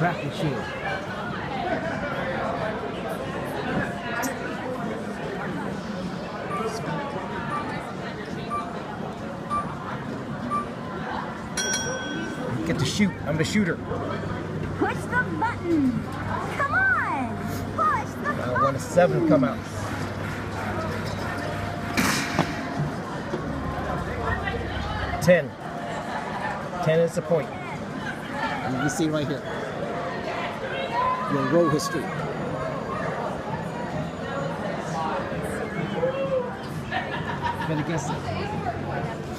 craps machine. Get to shoot. I'm the shooter. Push the button. Come on. Push the uh, button. I want a seven come out. Ten. Ten is the point. You see right here. Your row history. Bet against it.